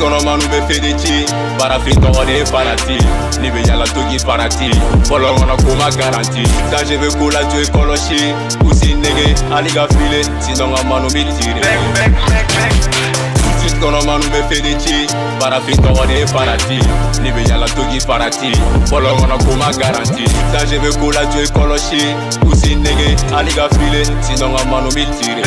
kɔnɔma nu bɛ feere ci farafin tɔgɔ de ye farati ne bɛ yala togi farati fɔlɔ kɔnɔ ko ma garanti danger bɛ ko la to ye kɔlɔsi kusi nege hali ka file sinɔn ka manu bi tire kɔnɔmanu bɛ feere ci farafin tɔgɔ de ye farati ne bɛ yala togi farati fɔlɔ kɔnɔ ko ma garanti danger bɛ ko la to ye kɔlɔsi kusi nege hali ka file sinɔn ka manu bi tire.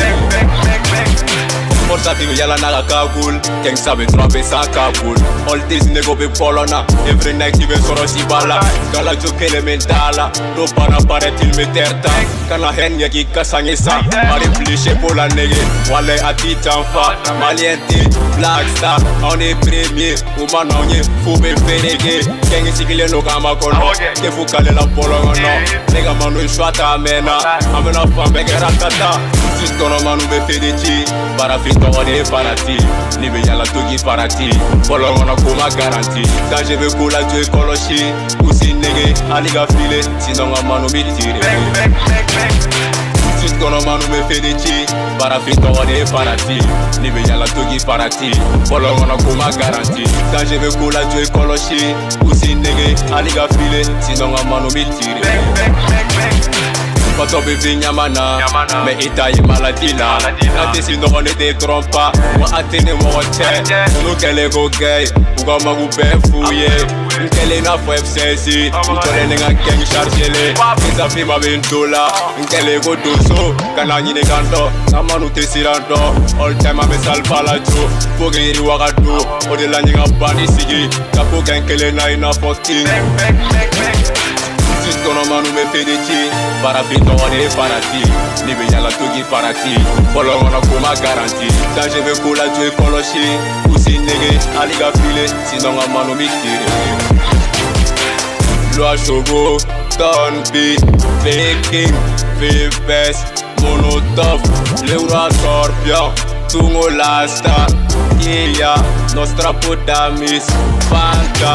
Mors api mi yala naga kakul Keng sa be dran be sa kakul All days nego be polona Every night ibe soro si bala Kala joke le mentala Do bana paret il me terta Kana hen ye ki kasange sa Mari pliche pou la nege Wale ati tanfa Malien ti Black star On e premier Oman on ye Fou be fenege Keng sikile no kama kono Te fukale la polo ngono ma nu soata amena an bena fan bɛɛ kɛra ka ta sis kɔnɔma nu be fedeti barafin tɔgɔ de ye farati ni be yala togi farati bɔlɔn kɔnɔ ko ma garanti danger be ko la to ye kɔlɔsi u si nege ani ka file sinɔn ka manu bi tire manu bɛ feere ci farafin tɔgɔ de ye farati ni bɛ yala togi farati bɔlɔ kɔnɔ ko ma garanti danger bɛ ko la jo ye kɔlɔsi u si nege ani ka file sinɔn ka manu bi tiri fatɔ bɛ fi ɲama na mɛ i ta ye maladi la n'a tɛ sinɔgɔ ne tɛ dɔrɔn pa wa a tɛ ne mɔgɔ cɛ n'u kɛlen ko gɛ u ka mago bɛɛ f'u ye. nkele na fɔ fcc ntɔle ni ka gɛngi sarisele nisafi ma bɛ n to la nkele ko donso kana ɲininka n dɔ samanu tɛ siran dɔ ɔlitɛma bɛ salifa la jo fo kɛ yiriwa ka don o de la ɲi ka bani sigi ka ko kɛ n kelen na i n'a fɔ king kɔnɔmanu bɛ feere ci farafin tɔgɔni ye farati ne bɛ ɲaga togi farati bɔlɔkɔnɔ ko ma garanti danger bɛ ko la to ye kɔlɔsi kusi nege hali ka file sinɔn ka manu bi tire loasogo tɔn bi fekin fefɛs monotɔf leura sɔrpiyɔn tungo lasta iya nɔstrapodamis fanta